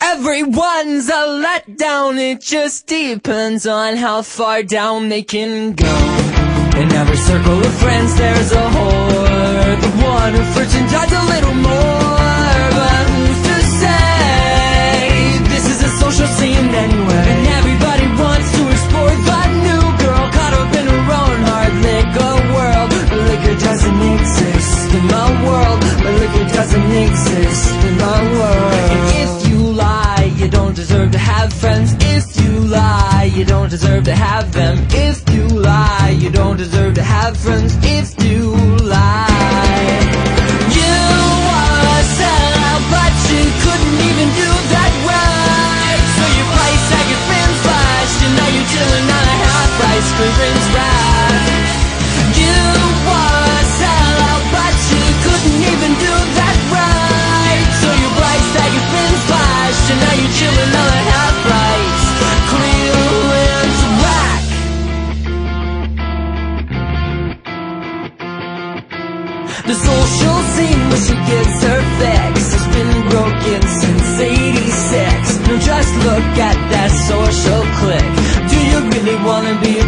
Everyone's a letdown, it just depends on how far down they can go. In every circle of friends, there's a have friends. If you lie, you don't deserve to have them. If you lie, you don't deserve to have friends. If you lie, you are a sellout, but you couldn't even do that right. So you price tag your flashed, and now you're chilling on a half price screaming The social scene where she gets her fix has been broken since 86. Now just look at that social click. Do you really wanna be